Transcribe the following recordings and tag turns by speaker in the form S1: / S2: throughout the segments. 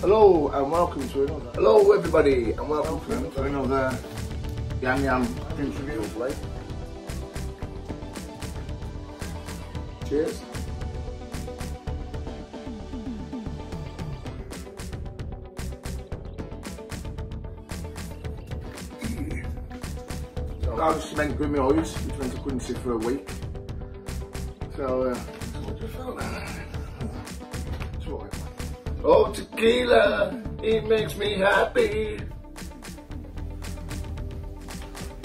S1: Hello and welcome to another. Hello everybody and welcome to, to another Yam Yam play. Cheers. So I was meant with my eyes, which meant I couldn't see for a week. So, uh, Oh, tequila, it makes me happy.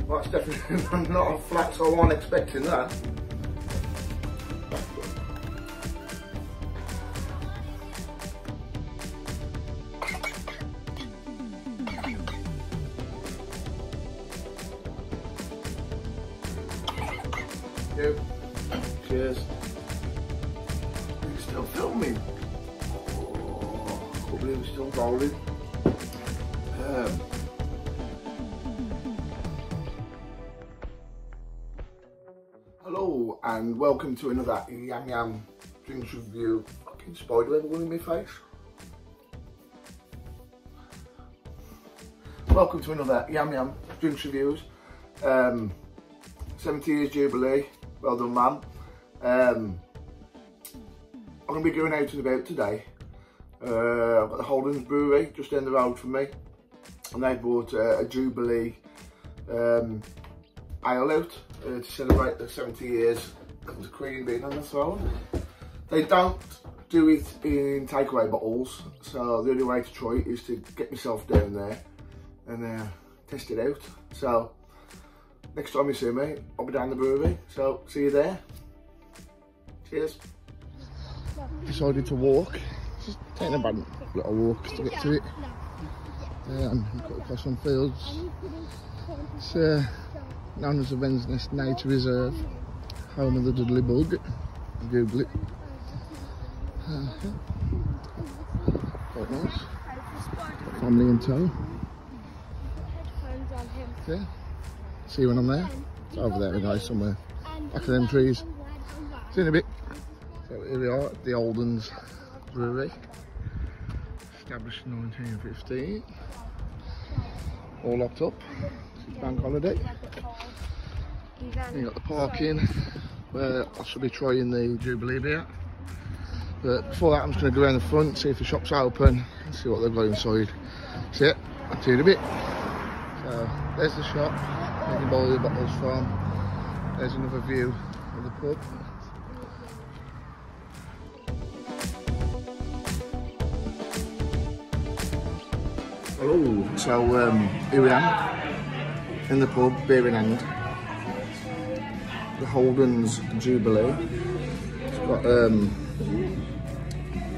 S1: Well, that's definitely not a flat, so I wasn't expecting that. Rolling. Um, hello and welcome to another Yam Yam Drinks Review. Fucking spider web in my face. Welcome to another Yam Yam Drinks Reviews. Um, 70 years Jubilee. Well done, man. Um, I'm going to be going out and about today. Uh, I've got the Holden's Brewery just down the road from me. And they brought uh, a Jubilee um, ale out uh, to celebrate the 70 years of the Queen being on the throne. They don't do it in takeaway bottles, so the only way to try it is to get myself down there and uh, test it out. So next time you see me, I'll be down the brewery. So see you there. Cheers. Decided to walk. Taking a bad little walk to get to it. Um, got across some fields. It's uh, known as the Wren's Nest Nature Reserve, home of the Dudley Bug. Google it. Uh. Quite nice. Family in tow. Yeah. See you when I'm there. It's over there, guys, somewhere. Back of them trees. See you in a bit. So here we are at the Holden's Brewery. Established in 1915. All locked up. It's bank holiday. You got the parking where I should be trying the Jubilee beer. But before that, I'm just going to go around the front, see if the shop's open, and see what they've got inside. See it. I'll see you in a bit. So there's the shop you the bottles from. There's another view of the pub. Hello, so um, here we are in the pub, beer in hand. The Holden's Jubilee. It's got um,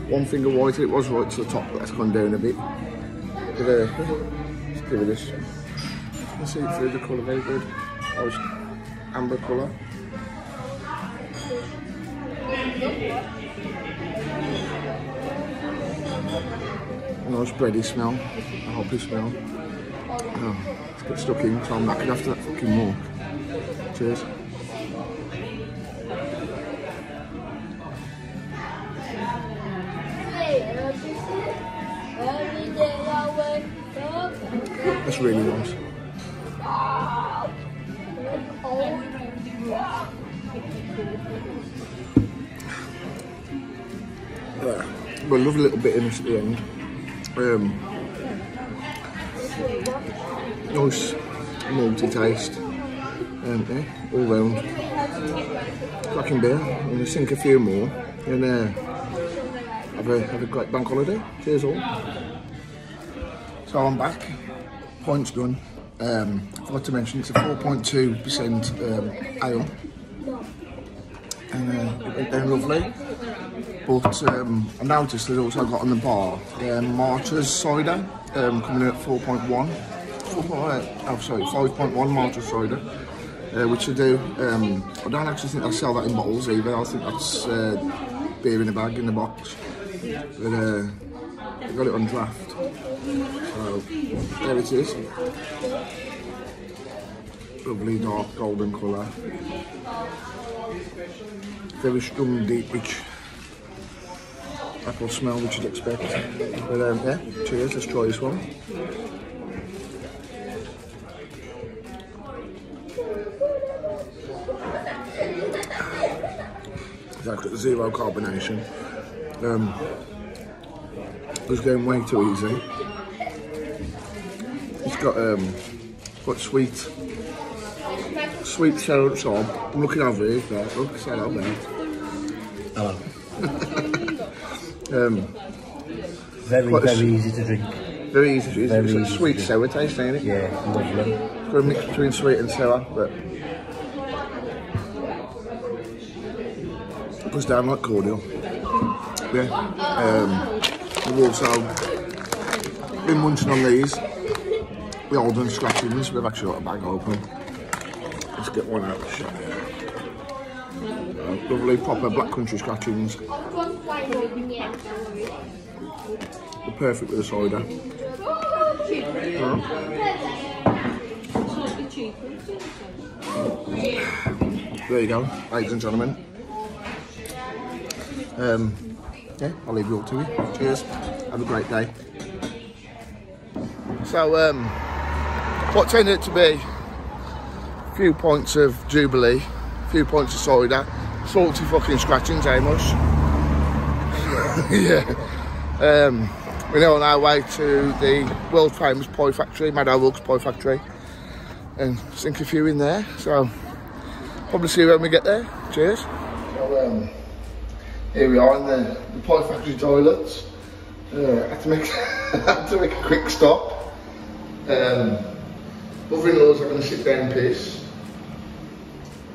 S1: one finger white, it was right to the top, but that's gone down a bit. It a, let's give it this. You can see through the colour very good. Oh, it's amber colour. Nice bready smell, a hoppy smell. Oh, let's get stuck in, so I'm knackered after that fucking walk. Cheers. That's really nice. Yeah, but a little bit in this at the end. Um, nice malty taste. Um, yeah, all round. Cracking beer. I'm going to sink a few more and uh, have, a, have a great bank holiday. Cheers all. So I'm back. Points done. Um, I forgot to mention it's a 4.2% um, ale. And uh, it went down lovely. But um, I noticed they've also got on the bar um, Martha's cider um, coming in at 4.1. 4.8, oh sorry, 5.1 Martha's cider. Uh, which I do. Um, I don't actually think they sell that in bottles either. I think that's uh, beer in a bag in a box. But uh, I got it on draft. So there it is. Lovely dark golden colour. Very strong, deep, rich apple smell, which you'd expect. But um, yeah, cheers, let's try this one. Exactly, zero carbonation. Um, it was going way too easy. It's got um, got sweet, sweet sour salt. I'm looking over here, look, say hello there.
S2: Hello.
S1: Um,
S2: Very,
S1: Quite a s-
S2: very easy to drink.
S1: very easy to use.
S2: Very
S1: It's a sweet sour taste, ain't it?
S2: Yeah, lovely.
S1: Got a mix between sweet and sour, but goes down like cordial. Yeah. Um, we've also been munching on these, the old and scratchy ones. We've actually got a bag open. Let's get one out. Of the shop. Uh, lovely proper black country scratchings. Perfect with a cider. There you go, ladies and gentlemen. Um, yeah, I'll leave you all to it. Cheers. Have a great day. So, um, what tended to be a few points of Jubilee, a few points of cider, salty fucking scratchings, Amos. yeah. Um, we're now on our way to the world famous pie factory, Mad O'Rourke's Factory, and sink a few in there. So, probably see you when we get there. Cheers. So, um, here we are in the, the factory toilets. Uh, had to make had to make a quick stop. Um, mother-in-law's having a sit down piss.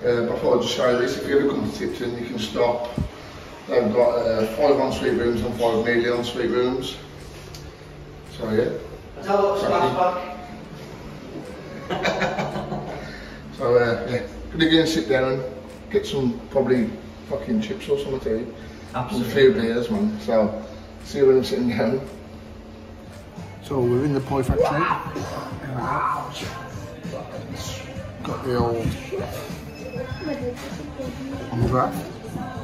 S1: But I thought I'd just show you this. If you ever come to Tipton, you can stop. They've got uh, five ensuite rooms and five nearly ensuite rooms. So yeah. So uh, yeah, gonna go and sit down and get some probably fucking chips or something to eat. There's a few beers, man. So see you when I'm sitting down. So we're in the pie factory. Got the old on the graph.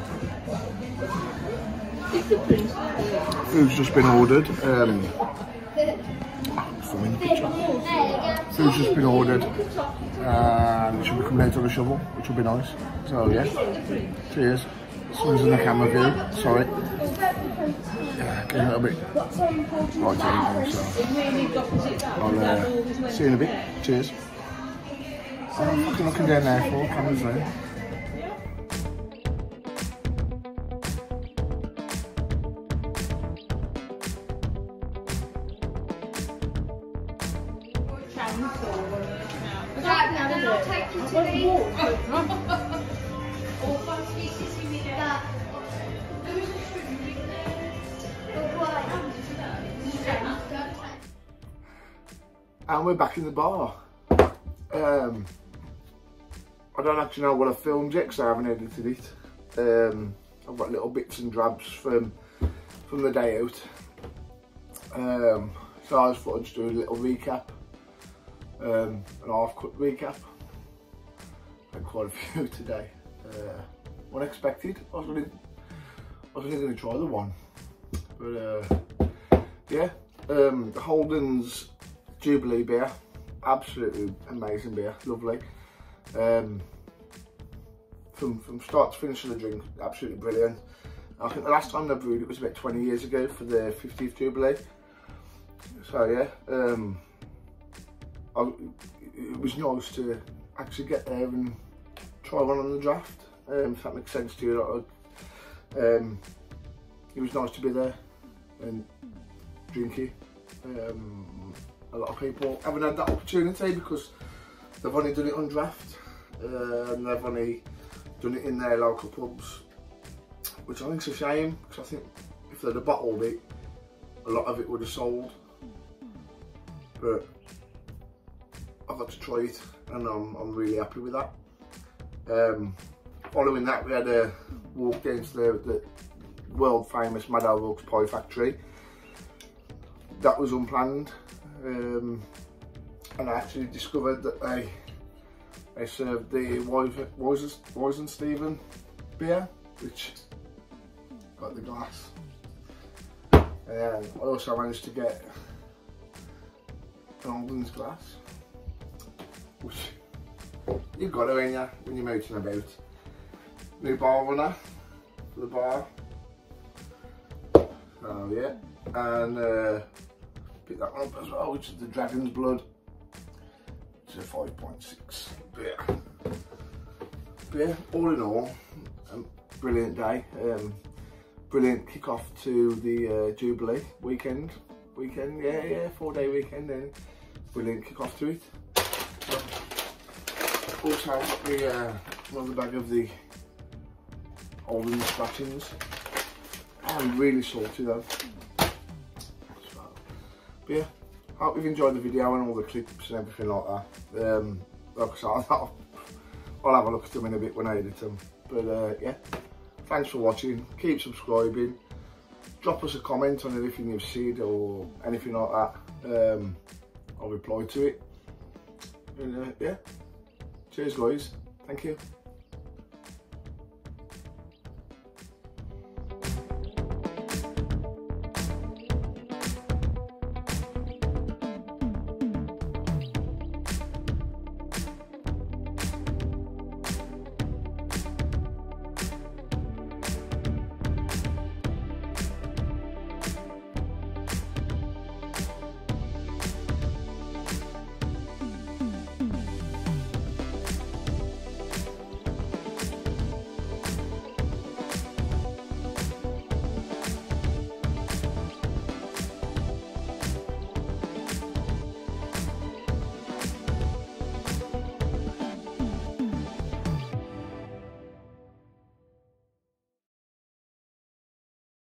S1: Food's just been ordered. Um. Food's just been ordered. And it should be coming out on a shovel, which will be nice. So yeah. Cheers. Someone's in the camera view. Sorry. Yeah, getting a little bit right so I'll uh, see you in a bit. Cheers. I'm fucking looking down there for cameras there. And we're back in the bar. Um, I don't actually know what I filmed yet because I haven't edited it. Um, I've got little bits and drabs from from the day out. Um, so I just thought I'd just do a little recap, um, an half cut recap. Had quite a few today. Uh, unexpected. I was only, I only going to try the one, but uh, yeah. Um, Holden's Jubilee beer, absolutely amazing beer, lovely. Um, from from start to finish of the drink, absolutely brilliant. I think the last time I brewed it was about 20 years ago for the 50th Jubilee. So yeah, um, I, it was nice to actually get there and try one on the draft, um, if that makes sense to you. Um, it was nice to be there and drink it. Um, a lot of people haven't had that opportunity because they've only done it on draft uh, and they've only done it in their local pubs, which I think's a shame because I think if they'd have bottled it, a lot of it would have sold. But I got to try it and I'm, I'm really happy with that. Um, following that, we had a walk down to the, the world famous Mad O'Rourke's Pie Factory. That was unplanned. Um, and I actually discovered that they they served the Stephen beer, which got the glass. And I also managed to get an Holden's glass, which you've got to, in you, when you're mounting about. New bar runner for the bar. Oh yeah, and uh, pick that one up as well, which is the Dragon's Blood. It's a 5.6. beer. Beer, all in all, um, brilliant day. Um, brilliant kick off to the uh, Jubilee weekend. Weekend, yeah, yeah, four day weekend, and brilliant kick off to it. Also, I got the uh, another bag of the Holden scratchings. I'm really salty though. But yeah, hope you've enjoyed the video and all the clips and everything like that. Um, like I said, I'll, I'll have a look at them in a bit when I edit them. But uh, yeah, thanks for watching. Keep subscribing. Drop us a comment on anything you've seen or anything like that. Um, I'll reply to it. And uh, yeah, cheers guys. Thank you.